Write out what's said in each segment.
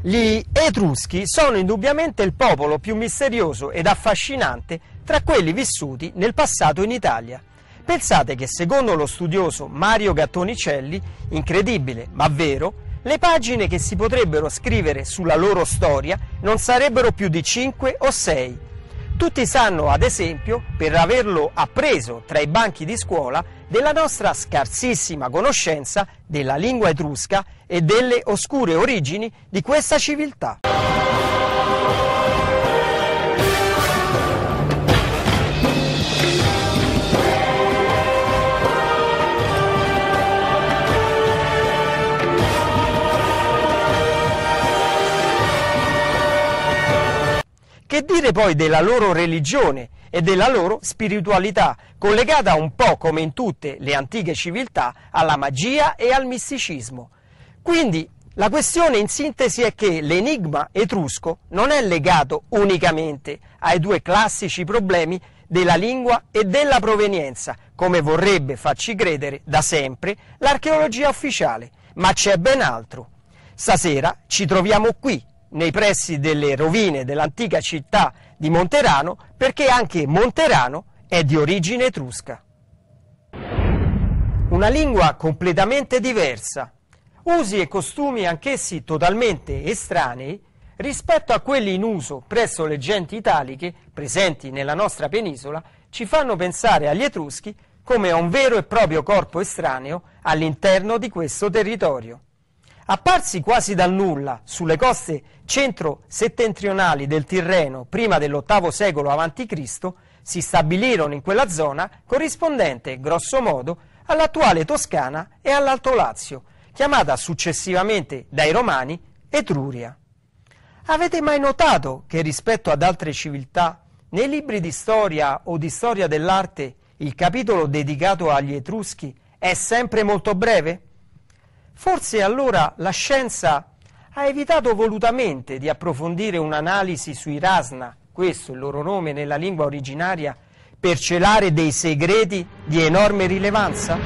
Gli Etruschi sono indubbiamente il popolo più misterioso ed affascinante tra quelli vissuti nel passato in Italia. Pensate che secondo lo studioso Mario Gattonicelli, incredibile ma vero, le pagine che si potrebbero scrivere sulla loro storia non sarebbero più di 5 o 6. Tutti sanno, ad esempio, per averlo appreso tra i banchi di scuola, della nostra scarsissima conoscenza della lingua etrusca e delle oscure origini di questa civiltà. Che dire poi della loro religione e della loro spiritualità, collegata un po' come in tutte le antiche civiltà alla magia e al misticismo. Quindi la questione in sintesi è che l'enigma etrusco non è legato unicamente ai due classici problemi della lingua e della provenienza, come vorrebbe farci credere da sempre l'archeologia ufficiale, ma c'è ben altro. Stasera ci troviamo qui nei pressi delle rovine dell'antica città di Monterano perché anche Monterano è di origine etrusca. Una lingua completamente diversa, usi e costumi anch'essi totalmente estranei rispetto a quelli in uso presso le genti italiche presenti nella nostra penisola ci fanno pensare agli etruschi come a un vero e proprio corpo estraneo all'interno di questo territorio. Apparsi quasi dal nulla sulle coste centro-settentrionali del Tirreno prima dell'VIII secolo a.C., si stabilirono in quella zona corrispondente, grosso modo, all'attuale Toscana e all'Alto Lazio, chiamata successivamente dai Romani Etruria. Avete mai notato che rispetto ad altre civiltà, nei libri di storia o di storia dell'arte, il capitolo dedicato agli Etruschi è sempre molto breve? Forse allora la scienza ha evitato volutamente di approfondire un'analisi sui Rasna, questo il loro nome nella lingua originaria, per celare dei segreti di enorme rilevanza?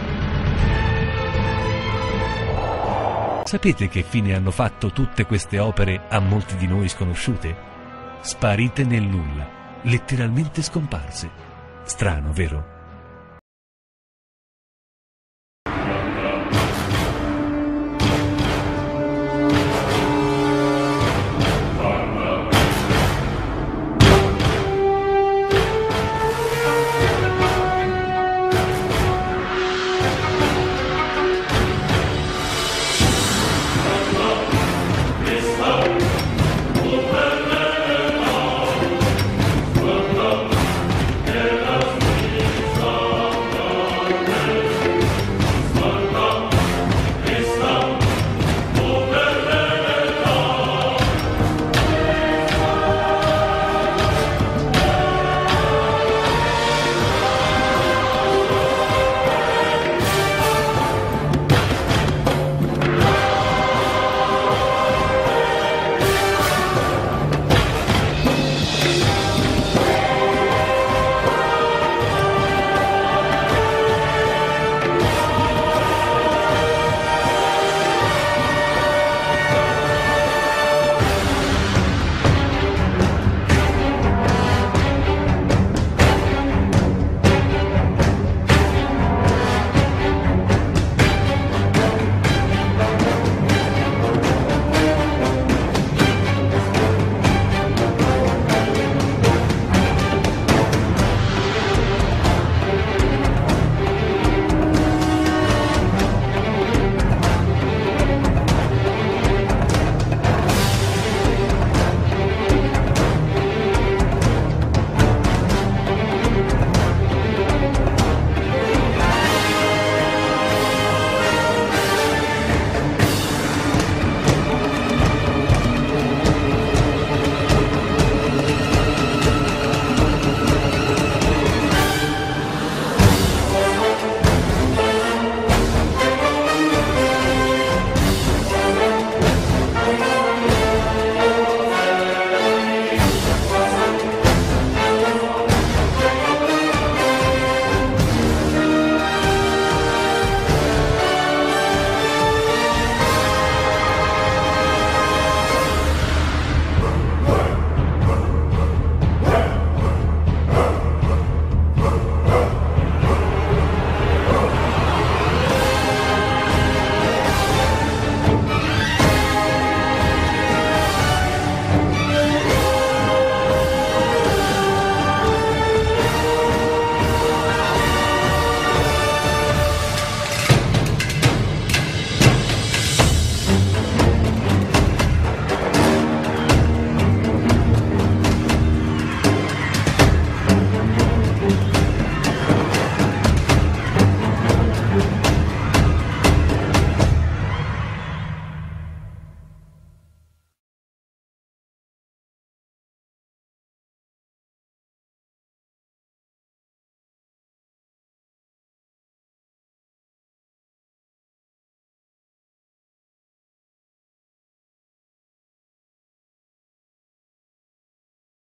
Sapete che fine hanno fatto tutte queste opere a molti di noi sconosciute? Sparite nel nulla, letteralmente scomparse. Strano, vero?